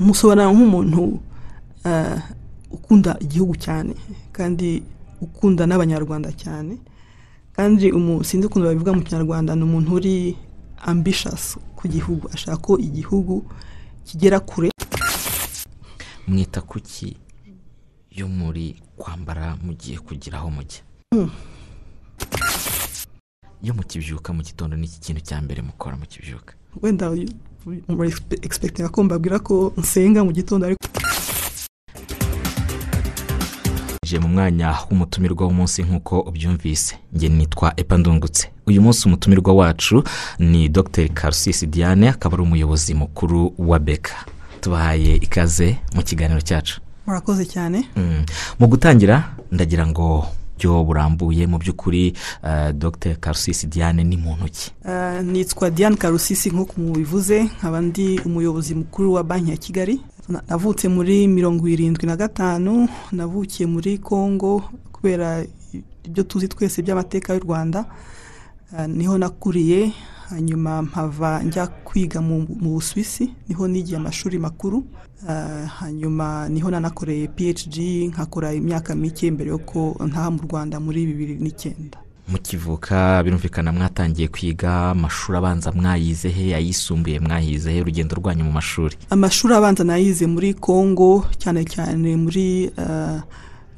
musobanura nk'umuntu eh, ukunda igihugu cyane kandi ukunda n'abanyarwanda cyane. Kandi sinzi ukuntu babivuga mu kinyarwanda ni umuntu uri ambitious ku gihugu ashaka ko igihugu kigera kure. Mwita kuki yo muri kwambara mugiye kugira aho mujya iyo mukibyuka mu gitondo ni iki kintu cya mbere mukora mukibyuka wenda muri expecting ko mbabwira ko nsenga mu gitondo ariko je mu mwanya w'umutumirwa w'umunsi nk'uko ubyumvise. Njye nitwa epa ndungutse uyu munsi umutumirwa wacu ni dr. Karusisi diane akaba ari umuyobozi mukuru wa beka. Tubahaye ikaze mu kiganiro cyacu. Murakoze cyane. Mm. mu gutangira ndagira ngo byo burambuye mu by'ukuri uh, dr. Karusisi diane ni muntu ki Eh, nitwa diane karusisi nk'uko mubivuze nkaba ndi umuyobozi mukuru wa banki ya kigali. Na- navutse muri mirongo irindwi na gatanu navukiye muri congo kubera ibyo tuzi twese by'amateka y'u rwanda. Eh, ni ho nakuriye hanyuma mpava njya kwiga mu busuwisi ni ho nigiye amashuri makuru. Eh, hanyuma ni ho nanakoreye phd nkakora imyaka mike mbere yuko ntaha mu rwanda muri bibiri n'icyenda. Mukivuka birumvikana mwatangiye kwiga amashuri abanza mwayize he ayisumbuye mwayize he urugendo rwanyu mu mashuri? Amashuri abanza nayize muri congo cyane cyane muri eh,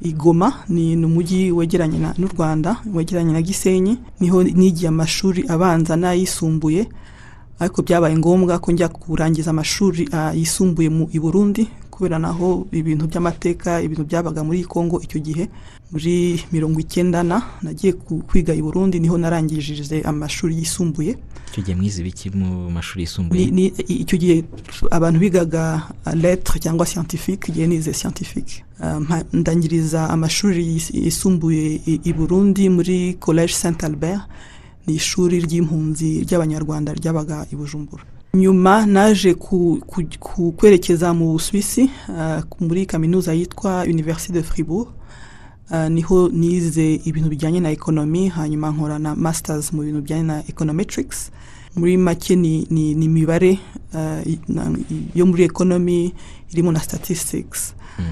igoma ni umujyi wegeranye na- n'u rwanda wegeranye na gisenyi ni ho nigiye amashuri abanza n'ayisumbuye. Ariko byabaye ngombwa ko njya kurangiza amashuri ah, yisumbuye mu i burundi kubera naho ibintu by'amateka ibintu byabaga muri congo icyo gihe. Muri mirongo icyenda na nagiye kwiga i burundi ni ho narangishije amashuri yisumbuye. Icyo gihe mwize ibiki mu mashuri yisumbuye? Icyo gihe abantu bigaga lettre cyangwa scientifique igihe nize scientifique. Mpa- ndangiriza amashuri yis- yisumbuye i, burundi muri college saint albert ni ishuri ry'impunzi ry'abanyarwanda ryabaga i bujumbura. Nyuma naje kwerekeza mu busuwisi uh, muri kaminuza yitwa université de fribourg Uh, ni ho nize ibintu bijyanye na ekonomi hanyuma nkora na masters mu bintu bijyanye na econometrics. Muri make ni, imibare i- yo muri ekonomi irimo na statistics. Mm.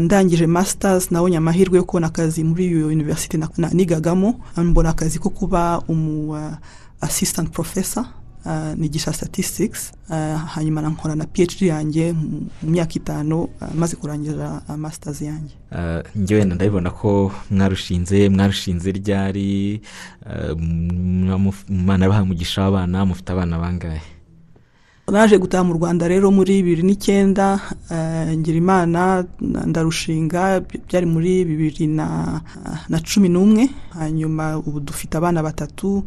Ndangije masters nabonye amahirwe yo kubona akazi muri iyo university nigagamo mbona akazi ko kuba umu uh, assistant professor uh, nigisha statistics uh, hanyuma nkora na phd yanjye mu myaka itanu uh, maze kurangiza uh, masters yanjye Uh, njye wenda ndabibona ko mwarushinze mwarushinze ryari uh, yabahaye umugisha w'abana mufite abana bangahe naje gutaha mu rwanda rero muri bibiri n'icyenda eh, ngira imana na- ndarushinga by- byari muri bibiri na, cumi n'umwe. Hanyuma ubu dufite abana batatu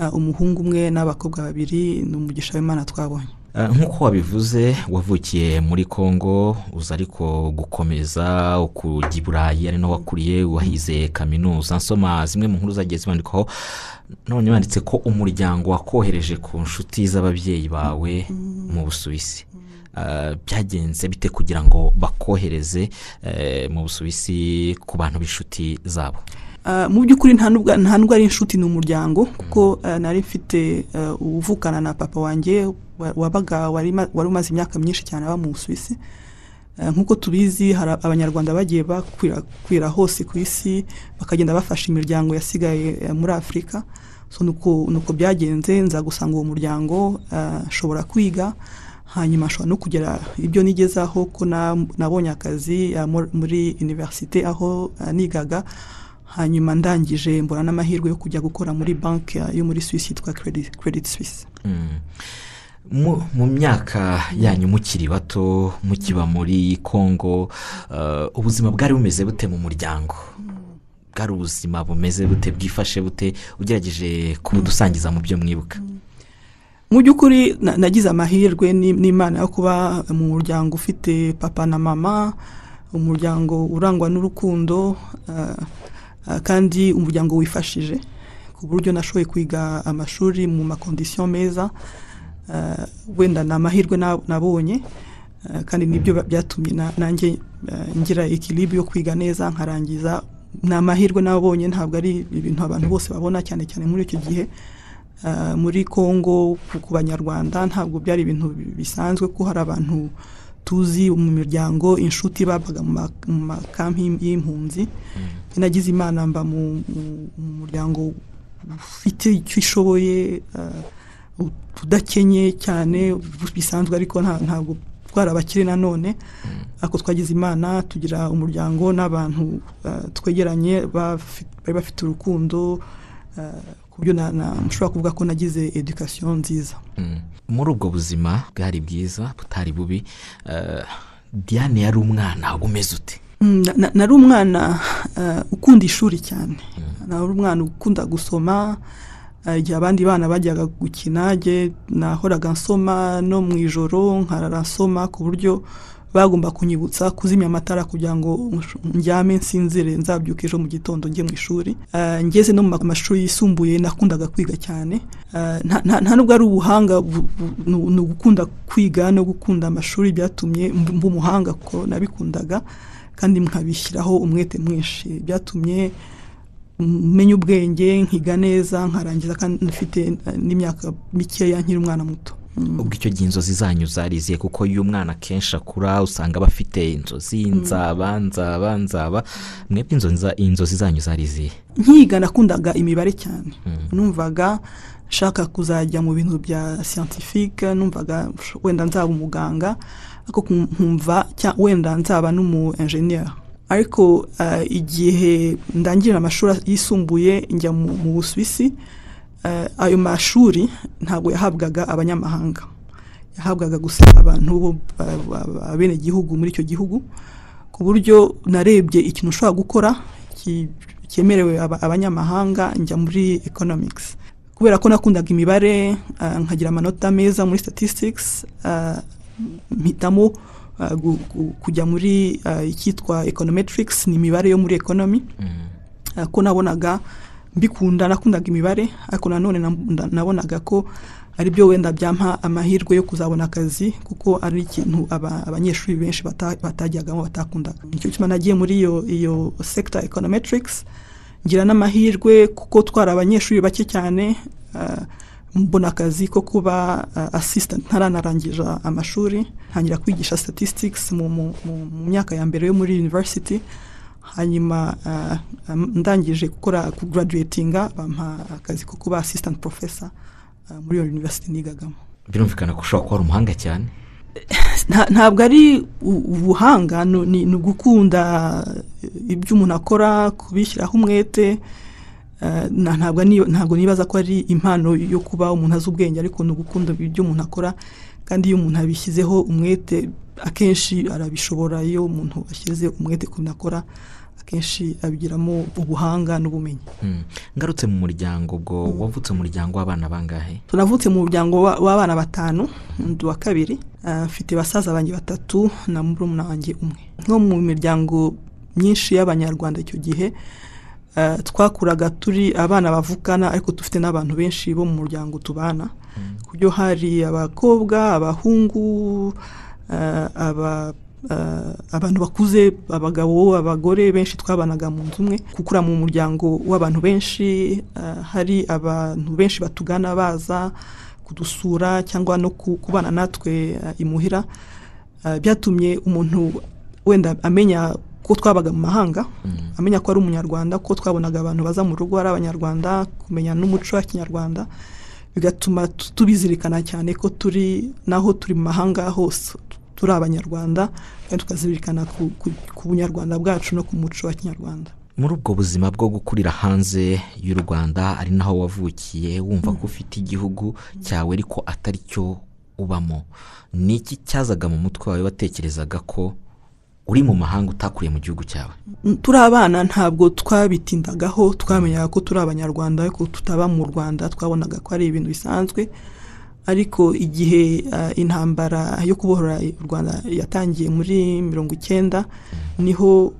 eh, umuhungu umwe n'abakobwa babiri ni umugisha w'imana twabonye. Nk'uko wabivuze wavukiye muri congo uza ariko gukomeza ukujya i burayi ari naho wakuriye wahize kaminuza. Nsoma zimwe mu nkuru zagiye zibandikwaho. None banditse ko umuryango wakohereje ku nshuti z'ababyeyi bawe mu busuwisi. Uh, byagenze bite kugira ngo bakohereze eh, mu busuwisi ku bantu b'inshuti zabo? Mu by'ukuri nta nubwo ari inshuti ni umuryango kuko uh, nari mfite uh, uvukana na papa wanjye wa- wabaga wari ma- wari umaze imyaka myinshi cyane aba mu busuwisi. Nk'uko tubizi hari abanyarwanda bagiye bakwira hose ku isi bakagenda bafasha imiryango yasigaye muri afurika. Nuko byagenze nza gusanga uwo muryango nshobora kwiga hanyuma nshobora no kugera ibyo nigezaho ko na- nabonye akazi muri- universite aho nigaga. Hanyuma ndangije mbona n'amahirwe yo kujya gukora muri banki yo muri Suisse yitwa Credit, Suisse. Mm. mu myaka yanyu mukiri bato mukiba muri congo uh, ubuzima bwari bumeze bute mu muryango? Bwari ubuzima bumeze bute bwifashe bute? Ugerageje kubudusangiza mu byo mwibuka? Mu by'ukuri na- nagize amahirwe ni- n'imana yo kuba mu muryango ufite papa na mama umuryango urangwa n'urukundo uh, kandi umuryango wifashije ku buryo nashoboye kwiga amashuri mu makondisiyo meza uh, wenda ni amahirwe na- nabonye uh, kandi ni byo byatumye na- nanjye ngira ikilibu yo kwiga neza nkarangiza ni amahirwe nabonye ntabwo ari ibintu abantu bose babona cyane cyane muri icyo gihe muri congo ku banyarwanda ntabwo byari ibintu bi- bisanzwe ko hari abantu tuzi mu miryango inshuti babaga mu ma- mu makampi y'impunzi. Nagize imana mba mu mu- mu muryango ufite icyo ishoboye uh, tudakenye cyane bisanzwe ariko nta- ntabwo twari abakire nanone ariko twagize imana tugira umuryango n'abantu uh, twegeranye bari bafite urukundo uh, ku buryo nshobora kuvuga ko nagize edukasiyo nziza. Mm. muri ubwo buzima bwari bwiza butari bubi diane yari umwana umeze ute? Mm, nari umwana uh, ukunda ishuri cyane. Nari umwana ukunda gusoma uh, igihe abandi bana bajyaga gukina nahoraga nsoma no mu ijoro nkarara nsoma ku buryo bagomba kunyibutsa kuzimya amatara kugira ngo ndyame nsinzire nzabyuke ejo mu gitondo njye mu ishuri. Uh, ngeze no mu ma- mashuri yisumbuye nakundaga kwiga cyane. Nta- nubwo ari ubuhanga bu- bu- ni ugukunda kwiga no gukunda amashuri byatumye mb- mba umuhanga kuko nabikundaga. Kandi nkabishyiraho umwete mwinshi. Byatumye menya ubwenge nkiga neza nkarangiza kandi mfite n'imyaka mikeya nkiri umwana muto. Mm. ubwo icyo gihe inzozi zanyu zariziye kuko iyo umwana akenshi akura usanga aba afite inzozi nzaba nzaba nzaba. Mwebwe inzozi za- inzozi zanyu zariziye? Nkiga nakundaga imibare cyane. Numvaga nshaka kuzajya mu bintu bya siyantifike numvaga wenda nzaba umuganga ariko nkum- nkumva wenda nzaba n'umu enjeniyeri ariko eh, igihe ndangirira amashuri yisumbuye njya mu busuwisi eh, ayo mashuri ntabwo yahabwaga abanyamahanga. Yahabwaga gusa abantu bo ba- ba- ba- abenegihugu muri icyo gihugu ku buryo narebye ikintu ushobora gukora cyemerewe aba- abanyamahanga njya muri economics. Kubera ko nakundaga imibare ah, nkagira amanota meza muri statistics mpitamo gu- kujya muri ah, icyitwa econometrics ni imibare yo muri economy. Ah, ko nabonaga mbikunda nakundaga imibare ariko nanone na- nabonaga ko ari byo wenda byampa amahirwe yo kuzabona akazi kuko ari ikintu aba- abanyeshuri benshi bata- batajyagamo batakundaga. Nicyo gituma nagiye muri iyo iyo sector econometrics ngira n'amahirwe kuko twari abanyeshuri bake cyane mbona akazi ko kuba uh, assistant. Ntaranarangiza amashuri ntangira kwigisha statistics mu, myaka ya mbere yo muri university. Hanyuma uh, um, ndangije gukora kugraduatinga bampa akazi ko kuba assistant professor uh, muri iyo university nigagamo. Birumvikana ko ushobora kuba ari umuhanga cyane? Nta- ntabwo ari ubuhanga ni ugukunda ibyo umuntu akora kubishyiraho umwete ntabwo ni- ntabwo nibaza ko ari impano yo kuba umuntu azi ubwenge ariko ni ugukunda ibyo umuntu akora. Kandi iyo umuntu abishyizeho umwete akenshi arabishobora. Iyo umuntu ashyize umwete ku bintu akora akenshi abigiramo ubuhanga n'ubumenyi. Mm. ngarutse mu muryango ubwo wavutse mu muryango w'abana bangahe? Tunavutse mu muryango wa- w'abana batanu undi wa kabiri. Ah, mfite basaza banjye batatu na murumuna wanjye umwe. Nko mu miryango myinshi y'abanyarwanda icyo gihe twakuraga turi abana bavukana ariko dufite n'abantu benshi bo mu muryango tubana. Ku buryo hari abakobwa abahungu ah, aba ah, abantu bakuze abagabo abagore benshi twabanaga mu nzu imwe gukura mu muryango w'abantu benshi hari abantu benshi batugana baza kudusura cyangwa no ku- kubana natwe imuhira byatumye umuntu wenda amenya ko twabaga mu mahanga amenya ko ari umunyarwanda ko twabonaga abantu baza mu rugo ari abanyarwanda kumenya n'umuco wa kinyarwanda bigatuma tu- tubizirikana cyane ko turi naho turi mu mahanga hose. Turi abanyarwanda kandi tukazirikana ku, bunyarwanda bwacu no ku muco wa kinyarwanda. Muri ubwo buzima bwo gukurira hanze y'u rwanda ari naho wavukiye wumva ko ufite igihugu cyawe ariko atari cyo ubamo. Ni iki cyazaga mu mutwe wawe watekerezaga ko uri mu mahanga utakuriye mu gihugu cyawe. Mm, turi abana ntabwo twabitindagaho twamenyaga ko turi abanyarwanda ariko tutaba mu rwanda twabonaga ko ari ibintu bisanzwe. Ariko igihe ah, intambara yo kubohora u rwanda yatangiye muri mirongo icyenda ni ho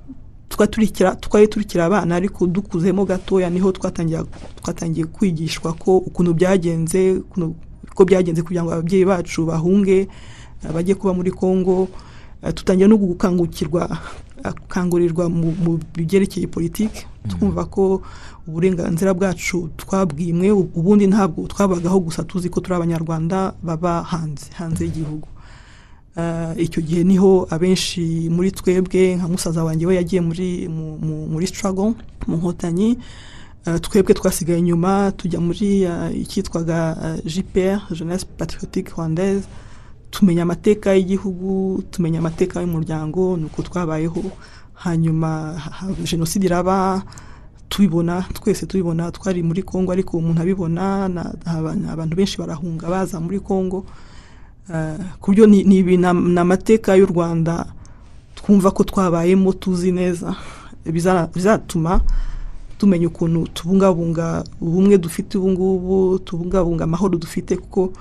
twari turikira abana ariko dukuzemo gatoya ni ho twatangiye kwigishwa ko ukuntu byagenze ko byagenze kugira ngo ababyeyi bacu bahunge eh, bajye kuba muri congo Eh, tutangira no gukangukirwa gukangurirwa mu byerekeye politiki. Twumva ko uburenganzira bwacu twabwimwe ubundi ntabwo twabagaho gusa tuzi ko turi abanyarwanda baba hanze hanze y'igihugu. Icyo gihe ni ho abenshi muri twebwe nka musaza wanjye we yagiye muri muri sitarago mu nkotanyi. Twebwe twasigaye inyuma tujya muri icyitwaga jpr jeunesse patriotique rwandaise. Tumenya amateka y'igihugu tumenya amateka y'umuryango ni uko twabayeho. Hanyuma jenoside iraba tubibona twese tubibona twari muri congo ariko umuntu abibona abantu benshi barahunga baza muri congo ku buryo ni amateka y'u rwanda twumva ko twabayemo tuzi neza. Bizatuma tumenya ukuntu tubungabunga ubumwe dufite ubu ngubu tubungabunga amahoro dufite kuko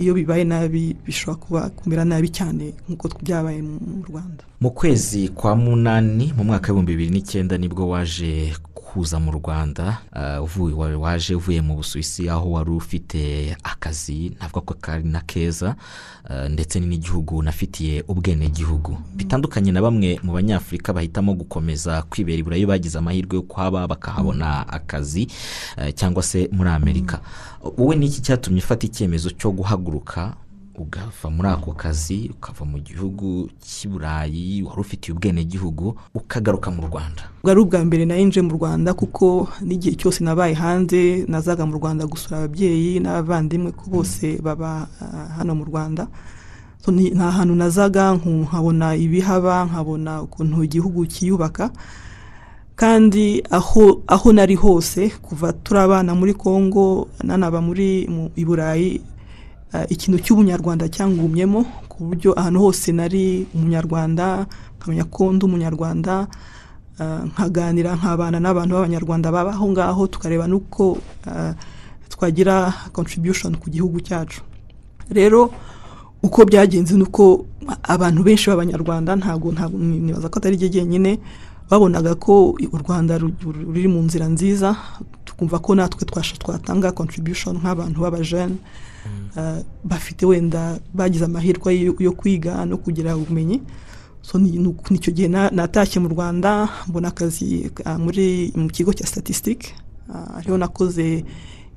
iyo bibaye nabi bishobora kuba kumera nabi cyane nk'uko byabaye mu rwanda. Mu kwezi kwa munani mu mwaka w'ibihumbi bibiri n'icyenda ni bwo waje kuza mu rwanda waje uvuye mu busuwisi aho wari ufite akazi ntabwo ko kari na keza ndetse n'igihugu unafitiye ubwenegihugu bitandukanye na bamwe mu banyafurika bahitamo gukomeza kwibera i burayi bagize amahirwe yo kuhaba bakahabona akazi cyangwa se muri amerika. Wowe ni iki cyatumye ufata icyemezo cyo guhaguruka? Ugava muri ako kazi ukava mu gihugu cy'i burayi wari ufitiye ubwenegihugu ukagaruka mu rwanda. Bwari ubwa mbere nayinje mu rwanda kuko n'igihe cyose nabaye hanze nazaga mu rwanda gusura ababyeyi n'abavandimwe ko bose baba hano mu rwanda. Nta hantu nazaga nkabona ibihaba nkabona ukuntu igihugu cyiyubaka kandi aho aho nari hose kuva turi abana muri congo nanaba muri i burayi ikintu cy'ubunyarwanda cyangumyemo ku buryo ahantu hose nari umunyarwanda nkamenya ko ndi umunyarwanda nkaganira nkabana n'abantu b'abanyarwanda baba aho ngaho tukareba n'uko twagira contribution ku gihugu cyacu. Rero uko byagenze ni uko abantu benshi b'abanyarwanda ntabwo nibaza ko atari ryo jyenyine babonaga ko u rwanda ruri mu nzira nziza tukumva ko natwe twatanga contribution nk'abantu b'abajene. Bafite wenda bagize amahirwe yo kwiga no kugira ubumenyi. Nicyo gihe natashye mu rwanda mbona akazi muri mu kigo cya statisitike ariho nakoze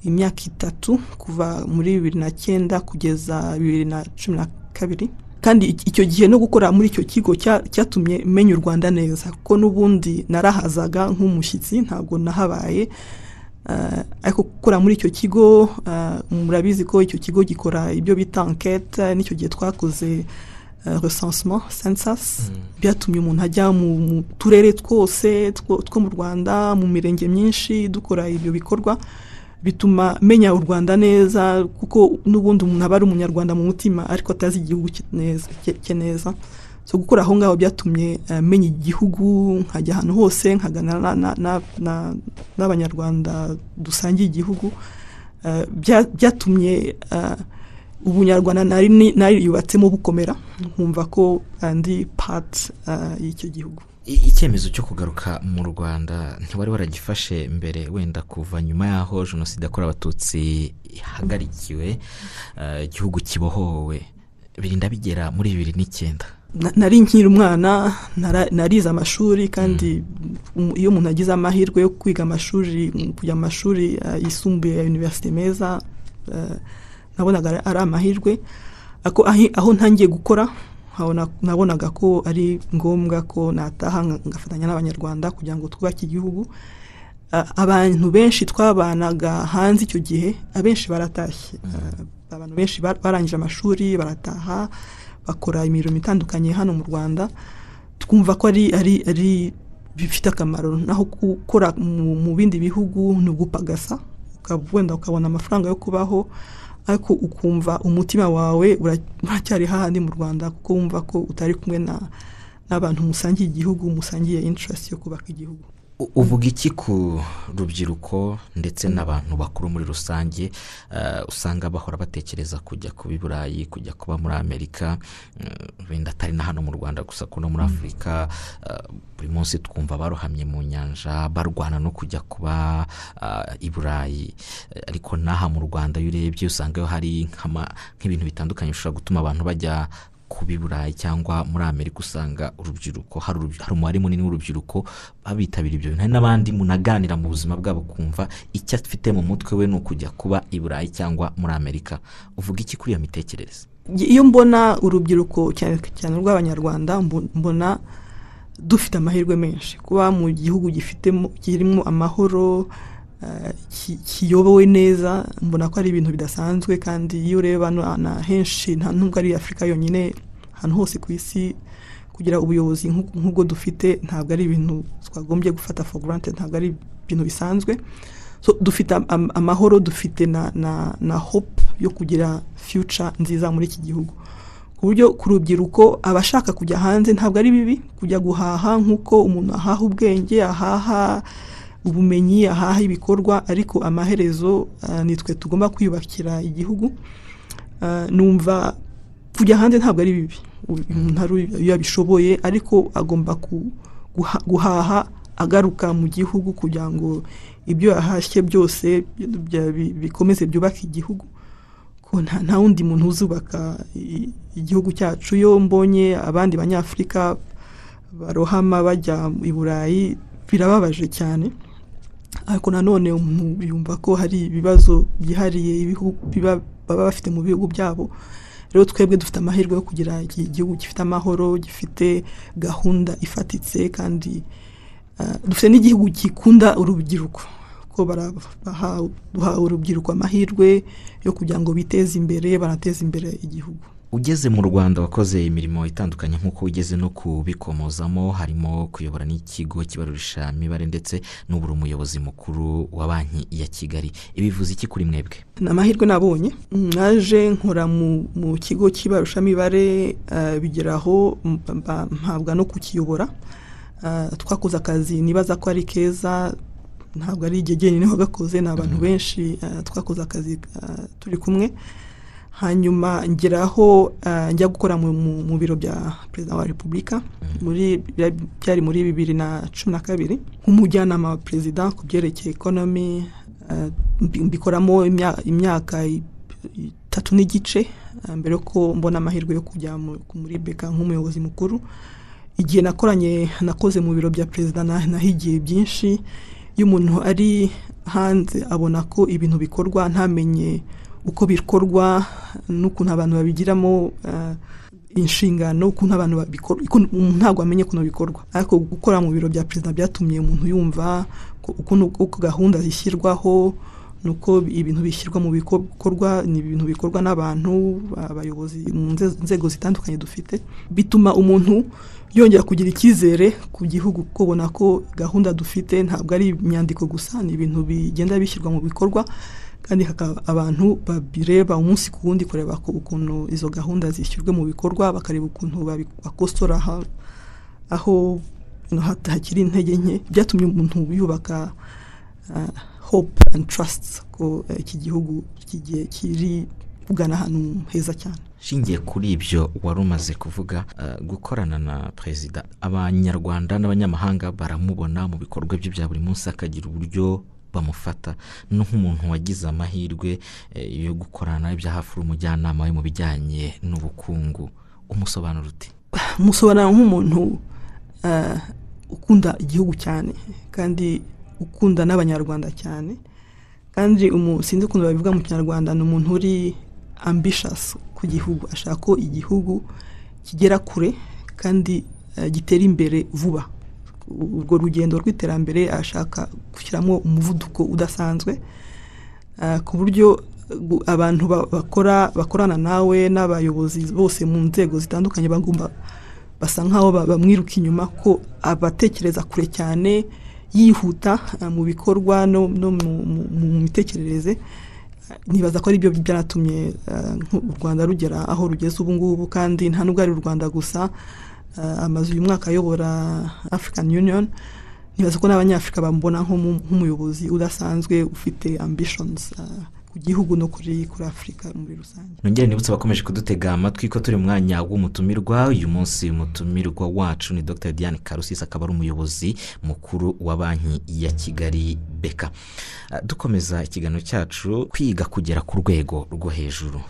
imyaka itatu kuva muri bibiri na cyenda kugeza bibiri na cumi na kabiri. Kandi icyo gihe no gukora muri icyo kigo cyatumye menya u rwanda neza kuko n'ubundi narahazaga nk'umushyitsi ntabwo nahabaye. Ariko gukora muri icyo kigo murabizi ko icyo kigo gikora ibyo bita ankete n'icyo gihe twakoze resansement sensasi byatumye umuntu ajya mu turere twose two mu rwanda mu mirenge myinshi dukora ibyo bikorwa. Bituma menya u rwanda neza kuko n'ubundi umuntu aba ari umunyarwanda mu mutima ariko atazi igihugu cye neza so gukora aho ngaho byatumye menya igihugu nkajya ahantu hose nkaganira n'abanyarwanda dusangiye igihugu. Byatumye ubunyarwanda nari yubatsemo bukomera nkumva ko andi pati y'icyo gihugu. Icyemezo cyo kugaruka mu rwanda ntiwari waragifashe mbere wenda kuva nyuma y'aho jenoside yakorewe abatutsi ihagarikiwe igihugu kibohowe. Birinda bigera muri bibiri n'icyenda. Nari nkiri umwana narize amashuri kandi iyo umuntu agize amahirwe yo kwiga amashuri kujya mu mashuri yisumbuye ya univerisite meza nabonaga ari amahirwe. Aho ntangiye gukora nabonaga ko ari ngombwa ko nataha ngafatanya n'abanyarwanda kugira ngo twubake igihugu. Abantu benshi twabanaga hanze icyo gihe abenshi baratashye. Abantu benshi barangije amashuri barataha bakora imirimo itandukanye hano mu rwanda. Twumva ko ari ari ari bifite akamaro. Naho gukora mu bindi bihugu ni ugupagasa wenda ukabona amafaranga yo kubaho ariko ukumva umutima wawe uracyari hahandi mu rwanda kuko wumva ko utari kumwe n'abantu musangiye igihugu musangiye interest yo kubaka igihugu. Uvuga iki ku rubyiruko ndetse n'abantu bakuru muri rusange? Usanga bahora batekereza kujya kuba i burayi kujya kuba muri amerika wenda atari na hano mu rwanda gusa ko no muri afurika buri munsi twumva barohamye mu nyanja barwana no kujya kuba i burayi. Ariko n'aha mu rwanda iyo urebye usanga hari nk'ibintu bitandukanye bishobora gutuma abantu bajya kuba i burayi cyangwa muri amerika usanga urubyiruko hari umubare munini w'urubyiruko babitabira ibyo bintu. Hari n'abandi munaganira mu buzima bwabo kumva icyo afite mu mutwe we ni ukujya kuba i burayi cyangwa muri amerika. Uvuga iki kuri iyo mitekerereze? Iyo mbona urubyiruko cyane cyane rw'abanyarwanda mbona dufite amahirwe menshi. Kuba mu gihugu gifitemo kirimo amahoro kiyobowe neza mbona ko ari ibintu bidasanzwe kandi iyo ureba na henshi nta nubwo ari afurika yonyine ahantu hose ku isi kugira ubuyobozi nk'ubwo dufite ntabwo ari ibintu twagombye gufata for granted ntabwo ari ibintu bisanzwe. Dufite amahoro dufite na hope yo kugira future nziza muri iki gihugu. Ku buryo ku rubyiruko abashaka kujya hanze ntabwo ari bibi kujya guhaha nk'uko umuntu ahaha ubwenge ahaha ubumenyi ahaha ibikorwa ariko amaherezo nitwe tugomba kwiyubakira igihugu. Numva kujya hanze ntabwo ari bibi. Iyo abishoboye ariko agomba guhaha agaruka mu gihugu kugira ngo ibyo yahashye byose bikomeze byubake igihugu. Nta wundi muntu uzubaka igihugu cyacu. Iyo mbonye abandi banyafurika barohama bajya i burayi birababaje cyane. Ariko nanone umuntu yumva ko hari ibibazo byihariye baba bafite mu bihugu byabo rero twebwe dufite amahirwe yo kugira igihugu gifite amahoro gifite gahunda ifatitse kandi dufite n'igihugu gikunda urubyiruko. Ko duha urubyiruko amahirwe yo kugira ngo biteze imbere banateze imbere igihugu. Ugeze mu rwanda wakoze imirimo itandukanye nk'uko ugeze no kubikomozamo harimo kuyobora n'ikigo kibarurisha imibare ndetse n'ubura umuyobozi mukuru wa banki ya kigali. Ibivuze iki kuri mwebwe? Ni amahirwe nabonye. Naje nkora mu kigo kibarushamibare bigeraho mpabwa no kukiyobora. Twakoze akazi nibaza ko ari keza ntabwo ari igihe jyenyine wagakoze ni abantu benshi. Twakoze akazi turi kumwe. Hanyuma ngeraho njya gukora mu biro bya perezida wa repubulika byari muri bibiri na cumi na kabiri nk'umujyanama wa perezida ku byerekeye ekonomi mbikoramo imyaka itatu n'igice mbere ko mbona amahirwe yo kujya muri beka nk'umuyobozi mukuru. Igihe nakoranye nakoze mu biro bya perezida nahigiye byinshi iyo umuntu ari hanze abona ko ibintu bikorwa ntamenye uko bikorwa n'ukuntu abantu babigiramo inshingano ukuntu abantu babikora ntabwo bamenye ukuntu bikorwa. Ariko gukora mu biro bya perezida byatumye umuntu yumva uko gahunda zishyirwaho nuko ibintu bishyirwa mu bikorwa ni ibintu bikorwa n'abantu abayobozi mu nzego zitandukanye dufite bituma umuntu yongera kugira icyizere ku gihugu kubona ko gahunda dufite ntabwo ari imyandiko gusa ni ibintu bigenda bishyirwa mu bikorwa. Kandi hakaba abantu babireba umunsi ku wundi kureba ukuntu izo gahunda zishyirwe mu bikorwa bakareba ukuntu bakosora aho hakiri intege nke. Byatumye umuntu yubaka hope and trust ko iki gihugu kiri kugana ahantu heza cyane. Shingiye kuri ibyo wari umaze kuvuga gukorana na perezida abanyarwanda n'abanyamahanga baramubona mu bikorwa bye bya buri munsi akagira uburyo bamufata nk'umuntu wagize amahirwe yo gukorana ibya hafi umujyanama we mu bijyanye n'ubukungu. Umusobanuro uti? Umusobanuro nk'umuntu ukunda igihugu cyane kandi ukunda n'abanyarwanda cyane kandi sinzi ukuntu babivuga mu kinyarwanda ni umuntu uri ambishasi ku gihugu. Ashaka ko igihugu kigera kure kandi gitera imbere vuba. Urwo rugendo rw'iterambere ashaka gushyiramo umuvuduko udasanzwe ku buryo abantu bakora bakorana nawe n'abayobozi bose mu nzego zitandukanye bagomba basa nk'aho bamwiruka inyuma ko abatekereza kure cyane yihuta mu bikorwa no mu mitekerereze nibaza ko ari byo byanatumye u rwanda rugera aho rugeze ubu ngubu kandi nta nubwo ari u rwanda gusa. Amazu uyu mwaka ayobora african union. Nibaza ko n'abanyafurika bamubona nk'umuyobozi udasanzwe ufite ambishonizi ku gihugu no kuri kuri afurika muri rusange. Nongere nibutse abakomeje kudutega amatwi ko turi mwanya w'umutumirwa. Uyu munsi umutumirwa wacu ni dr. Diane karusisi akaba ari umuyobozi mukuru wa banki ya kigali beka. Dukomeza ikiganiro cyacu kwiga kugera ku rwego rwo hejuru.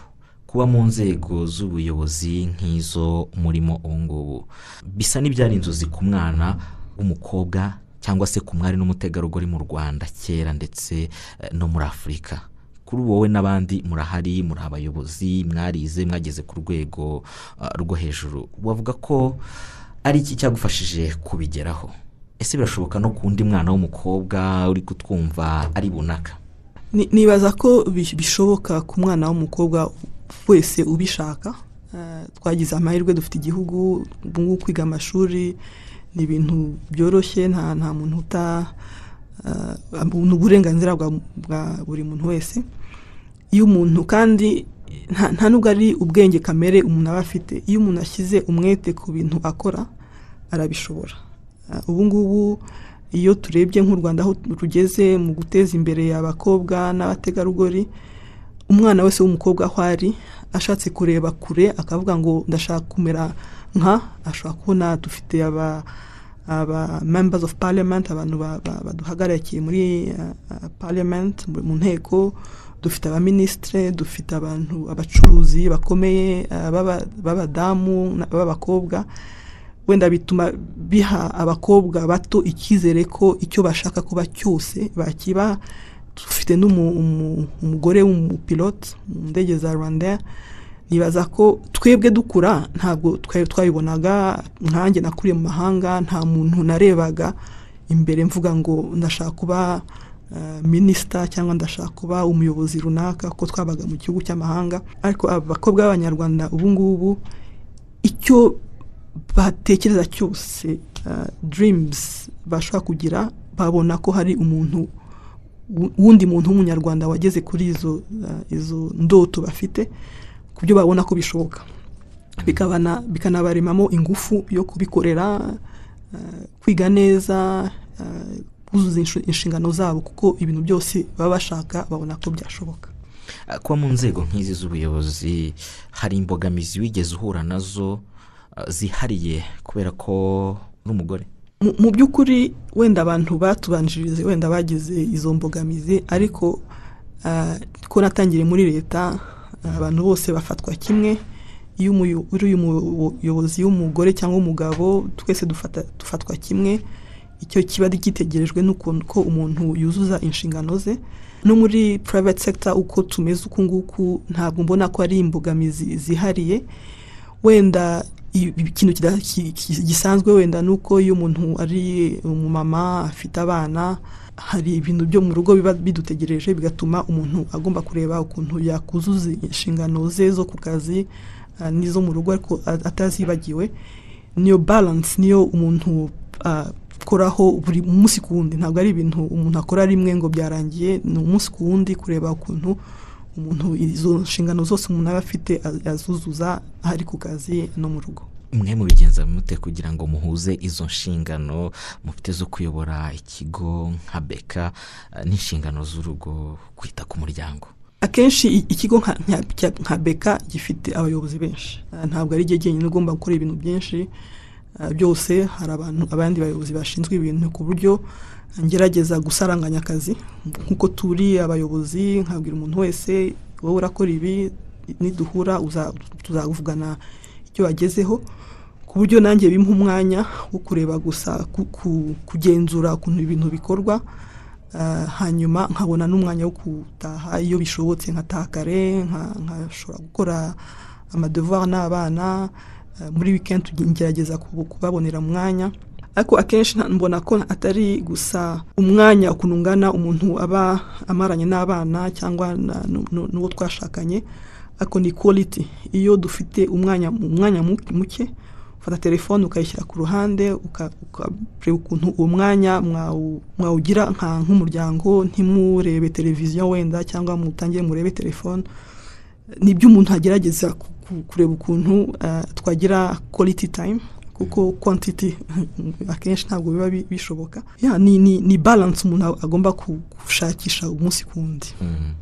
Kuba mu nzego z'ubuyobozi nk'izo murimo ubu ngubu bisa n'ibyari inzozi ku mwana w'umukobwa cyangwa se ku mwari n'umutegarugori mu rwanda kera ndetse no muri afurika. Kuri wowe n'abandi murahari muri abayobozi mwarize mwageze ku rwego ah, rwo hejuru. Wavuga ko ari iki cyagufashije kubigeraho? Ese birashoboka no ku wundi mwana w'umukobwa uri kutwumva ari bunaka Ni- nibaza ko bi- bishoboka ku mwana w'umukobwa wese ubishaka Eh, twagize amahirwe dufite igihugu ubu ngubu kwiga amashuri ni ibintu byoroshye nta nta muntu uta eh, ni uburenganzira bwa buri muntu wese. Iyo umuntu kandi nta nta nubwo ari ubwenge kamere umuntu aba afite iyo umuntu ashyize umwete ku bintu akora arabishobora. Eh, ubu ngubu iyo turebye nk'u rwanda aho rugeze mu guteza imbere abakobwa n'abategarugori umwana wese w'umukobwa aho ari ashatse kureba kure akavuga ngo ndashaka kumera nka ashobora kubona dufite aba aba members of parliament abantu ba- ba- baduhagarikiye muri uh, parliament mu nteko dufite abaminisitire dufite abantu abacuruzi bakomeye b'aba- b'abadamu b'abakobwa. Wenda bituma biha abakobwa bato icyizere ko icyo bashaka kuba cyose bakiba dufite n'umugore w'umupilote mu ndege za rwanda nibaza ko twebwe dukura ntabwo twari twabibonaga nkanjye nakuriye mu mahanga nta muntu narebaga imbere mvuga ngo ndashaka kuba eh, minisita cyangwa ndashaka kuba umuyobozi runaka kuko twabaga mu gihugu cy'amahanga. Ariko abakobwa b'abanyarwanda ubu ngubu icyo batekereza cyose dirimuzi bashobora kugira babona ko hari umuntu wundi muntu w'umunyarwanda wageze kuri izo uh, izo ndoto bafite ku byo babona ko bishoboka. Bikanabaremamo ingufu yo kubikorera uh, kwiga neza uh, kuzuza inshingano zabo kuko ibintu byose baba bashaka babona ko byashoboka. Kuba mu nzego nk'izi z'ubuyobozi hari imbogamizi wigeze uhura na zo zihariye kubera ko n'umugore Mu- mu by'ukuri wenda abantu batubanjirije wenda bagize izo mbogamizi ariko ah, ko natangiriye muri leta abantu bose bafatwa kimwe. Iyo uri umuyobozi w'umugore cyangwa umugabo twese dufatwa kimwe. Icyo kiba gitegerejwe n'ukuntu ko umuntu yuzuza inshingano ze. No muri private sector uko tumeze uku nguku ntabwo mbona ko ari imbogamizi zihariye. Wenda ikintu gisanzwe wenda ni uko iyo umuntu ari umumama afite abana hari ibintu byo mu rugo biba bidutegereje bigatuma umuntu agomba kureba ukuntu yakuzuza inshingano ze zo ku kazi ah, n'izo mu rugo ariko atazibagiwe. Niyo balance niyo umuntu ah, akoraho buri munsi ku wundi. Ntabwo ari ibintu umuntu akora rimwe ngo byarangiye ni umunsi ku wundi kureba ukuntu umuntu izo nshingano zose umuntu aba afite azuzuza ari ku kazi no mu rugo. Mwe mubigenza mute kugira ngo muhuze izo nshingano mufite zo kuyobora ikigo nka beka ah, n'inshingano z'urugo kwita ku muryango. Akenshi ikigo nka- beka gifite abayobozi benshi. Ah, ntabwo ari igihe jyenyine ugomba gukora ibintu byinshi. Ah, byose hari abantu abandi bayobozi bashinzwe ibintu ku buryo ngerageza gusaranganya akazi. Nk'uko turi abayobozi nkabwira umuntu wese wowe urakora ibi niduhura uza- tuzavugana icyo wagezeho. Ku buryo nanjye bimpa umwanya wo kureba gusa ku- ku- kugenzura ukuntu ibintu bikorwa Ah, hanyuma nkabona n'umwanya wo gutaha iyo bishobotse nkataha kare nka- nkashobora gukora amadevoir n'abana ah, muri weekend ngerageza kubu- kubabonera umwanya. Ariko akenshi mbona ko atari gusa umwanya ukuntu ungana umuntu aba amaranye n'abana cyangwa n'uwo twashakanye. Ariko ni quality. Iyo dufite umwanya umwanya mu- muke ufata telefone ukayishyira ku ruhande uka- ukareba ukuntu uwo mwanya mwawu- mwawugira nk'umuryango ntimurebe televiziyo wenda cyangwa mutangire murebe telefone. Nibyo umuntu agerageza ku- ku- kureba ukuntu eh, twagira quality time. Kuko quantity akenshi ntabwo biba bi- bishoboka. Ni, balance umuntu agomba gushakisha umunsi ku wundi. Mm.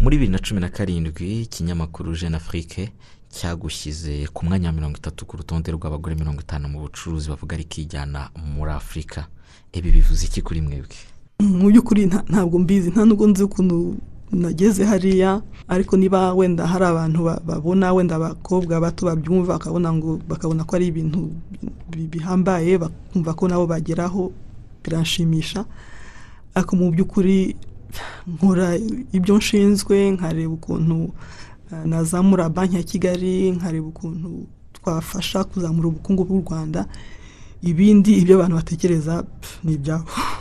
muri bibiri na cumi na karindwi ikinyamakuru jeune afrique cyagushyize ku mwanya wa mirongo itatu ku rutonde rw'abagore mirongo itanu mu bucuruzi bavuga rikijyana muri afurika ibi bivuze iki kuri mwebwe? Mu by'ukuri nta- ntabwo mbizi nta nubwo nzi ukuntu nageze hariya ariko niba wenda hari abantu ba- babona wenda abakobwa bato babyumva bakabona ngo bakabona ko ari ibintu bi- bihambaye bakumva ko nabo bageraho biranshimisha ariko mu by'ukuri nkora ibyo nshinzwe nkareba ukuntu eh, nazamura banki ya kigali nkareba ukuntu twafasha kuzamura ubukungu bw'u rwanda. Ibindi ibyo abantu batekereza ni ibyabo.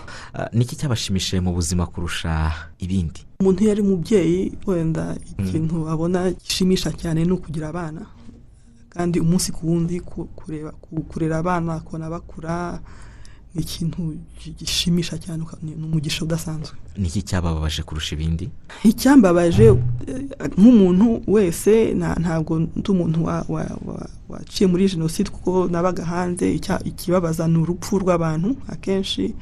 niki cyabashimishije mu buzima kurusha ibindi? Umuntu iyo ari umubyeyi wenda ikintu abona gishimisha cyane ni ukugira abana. Kandi umunsi ku wundi kurera abana kubona bakura ni ikintu gi- gishimisha cyane ni umugisha udasanzwe. Niki cyabababaje kurusha ibindi? Icyambabaje eh, nk'umuntu wese nta- ntabwo ndi umuntu wa- wa- wa- waciye muri jenoside kuko nabaga hanze ikibabaza ni urupfu rw'abantu akenshi.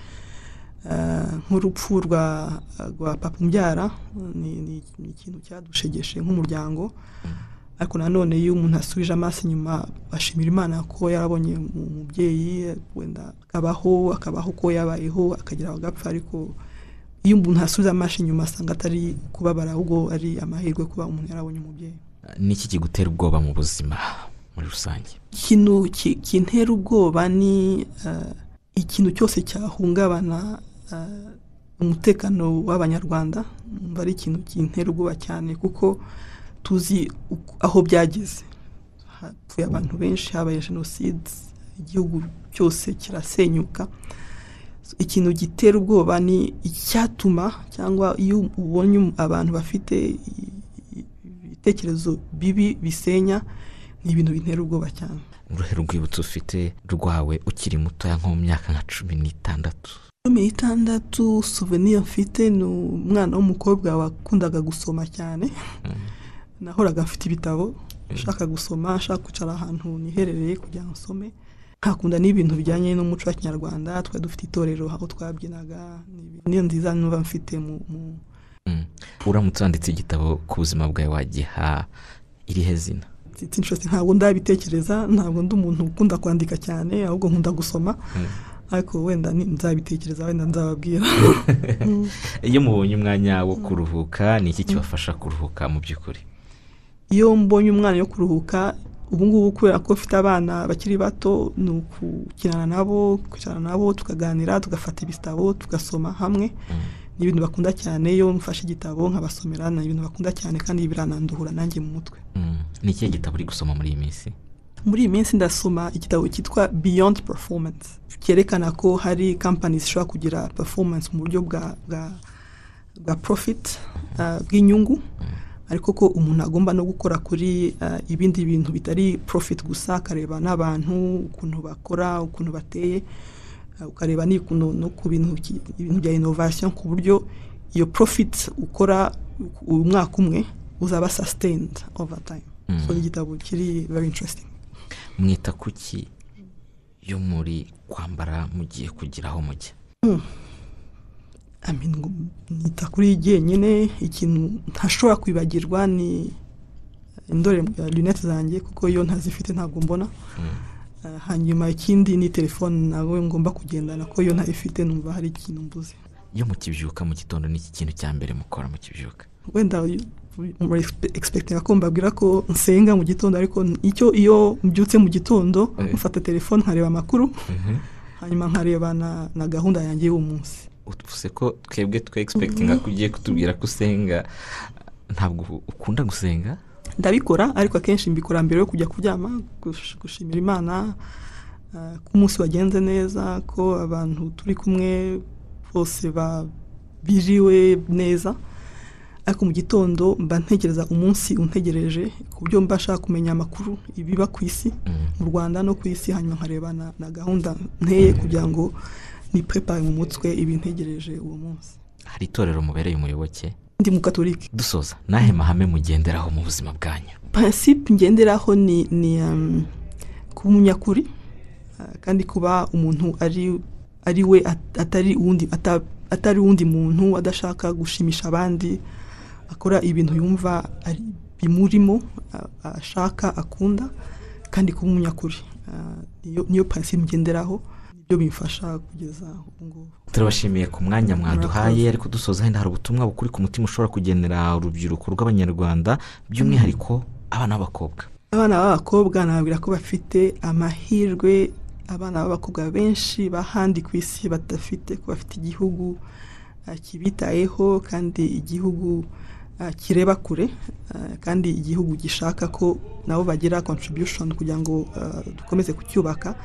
Nk'urupfu rwa papa umbyara ni ikintu cyadushegeshe nk'umuryango. Ariko nanone iyo umuntu asubije amaso inyuma ashimira imana ko yarabonye mu- umubyeyi wenda akabaho akabaho uko yabayeho akagira agapfa ariko iyo umuntu asubiza amaso inyuma asanga atari kubabara ahubwo ari amahirwe kuba umuntu yarabonye umubyeyi. Niki kigutera ubwoba mu buzima muri rusange? Ikintu ki- kintera ubwoba ni eh, ikintu cyose cyahungabana eh, umutekano w'abanyarwanda ari ikintu kintera ubwoba cyane kuko tuzi aho byageze. Hapfuye abantu benshi habaye jenoside igihugu cyose kirasenyuka. Ikintu gitera ubwoba ni icyatuma cyangwa iyo ubonye abantu bafite ibitekerezo bibi bisenya ni ibintu bintera ubwoba cyane. Uruhe rwibutso ufite rwawe ukiri mutoya nko mu myaka nka cumi n'itandatu. Cumi n'itandatu souvenir mfite ni umwana w'umukobwa wakundaga gusoma cyane. Nahoraga mfite ibitabo nshaka gusoma nshaka kwicara ahantu niherereye kugira ngo nsome. Nkakunda n'ibintu bijyanye n'umuco wa kinyarwanda twari dufite itorero aho twabyinaga niyo nziza numva mfite mu, Mm. uramutse wanditse igitabo ku buzima bwawe wagiha irihe zina? It's interesting. ntabwo ndabitekereza ntabwo ndi umuntu ukunda kwandika cyane ahubwo nkunda gusoma. Ariko wenda nzabitekereza wenda nzababwira. Iyo mubonye umwanya wo kuruhuka ni iki kibafasha kuruhuka mu by'ukuri? Iyo mbonye umwana yo kuruhuka ubu ngubu kubera ko mfite abana bakiri bato ni ukukinana nabo kwicarana nabo tukaganira tugafata ibitabo tugasoma hamwe. Ni ibintu bakunda cyane iyo mfashe igitabo nkabasomera ni ibintu bakunda cyane kandi birananduhura nanjye mu mutwe. Mm. ni ikihe gitabo uri gusoma muri iyi minsi? Muri iyi minsi ndasoma igitabo cyitwa beyond performance cyerekana ko hari companies zishobora kugira performance mu buryo bwa bwa bwa profit uh, bw'inyungu ariko ko umuntu agomba no gukora kuri uh, ibindi bintu bitari profit gusa akareba n'abantu ukuntu bakora ukuntu bateye uh, ukareba no ku bintu bya innovation ku buryo iyo profit ukora umwaka umwe uzaba sustained over time. So ni igitabo kiri very interesting. Mwita kuki yo muri kwambara mugiye kugira aho mujya? Ngo nita kuri jyenyine ikintu ntashobora kwibagirwa ni indore lunette zanjye kuko iyo ntazifite ntabwo mbona. Eh, hanyuma ikindi ni telefone nawe ngomba kugendana ko iyo ntayifite numva hari ikintu mbuze iyo mukibyuka mu gitondo ni iki kintu cya mbere mukora mukibyuka? Wenda egispektinga ko mbabwira ko nsenga mu gitondo ariko icyo iyo mbyutse mu gitondo Eh. mfata telefone nkareba amakuru hanyuma nkareba na, gahunda yanjye y'uwo munsi. Ko twebwe twe egispekitinga ko ugiye kutubwira ko usenga. Ntabwo ukunda gusenga? Ndabikora ariko akenshi mbikora mbere yo kujya kuryama gush- gushimira imana eh, ko umunsi wagenze neza ko abantu turi kumwe bose biriwe neza. Ariko mu gitondo mba ntekereza umunsi untegereje ku buryo mba nshaka kumenya amakuru ibiba ku isi mu rwanda no ku isi hanyuma nkareba na, gahunda nteye kugira ngo ni prepare mu mutwe ibintegereje uwo munsi. Hari itorero mubereye umuyoboke? Ndi mu katolike. Dusoza. Nahe mahame mugenderaho mu buzima bwanyu? Principe ngenderaho ni ni um, kuba umunyakuri uh, kandi kuba umuntu ari ari we at- atari uwundi ata- atari uwundi muntu adashaka gushimisha abandi akora ibintu yumva bimurimo ashaka akunda kandi kuba umunyakuri. Niyo principe ngenderaho ni byo bimfasha kugeza ubu ngubu. Turabashimiye ku mwanya mwaduhaye ariko dusoza hari ubutumwa bukuri ku mutima ushobora kugenera urubyiruko rw'abanyarwanda by'umwihariko abana b'abakobwa. Abana b'abakobwa nababwira ko bafite amahirwe abana b'abakobwa benshi b'ahandi ku isi badafite ko bafite igihugu kibitayeho kandi igihugu kireba kure ah, kandi igihugu gishaka ko nabo bagira contribution kugira ngo ah, dukomeze kucyubaka.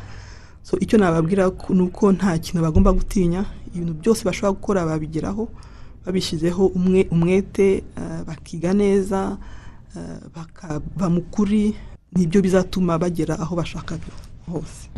So icyo nababwira ni uko nta kintu bagomba gutinya. Ibintu byose bashobora gukora babigeraho babishyizeho umwe umwete bakiga neza bakaba mu kuri. Nibyo bizatuma bagera aho bashaka hose.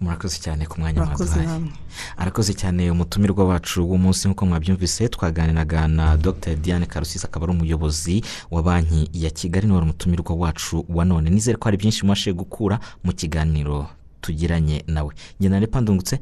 Murakoze cyane ku mwanya namwe arakoze cyane umutumirwa wacu w'umunsi nk'uko mwabyumvise twaganiraga na dr. Diane karusisi akaba ari umuyobozi wa banki ya kigali ni we wari umutumirwa wacu wa none. Nizere ko hari byinshi mubashije gukura mu kiganiro tugiranye nawe. Ngenda ndetse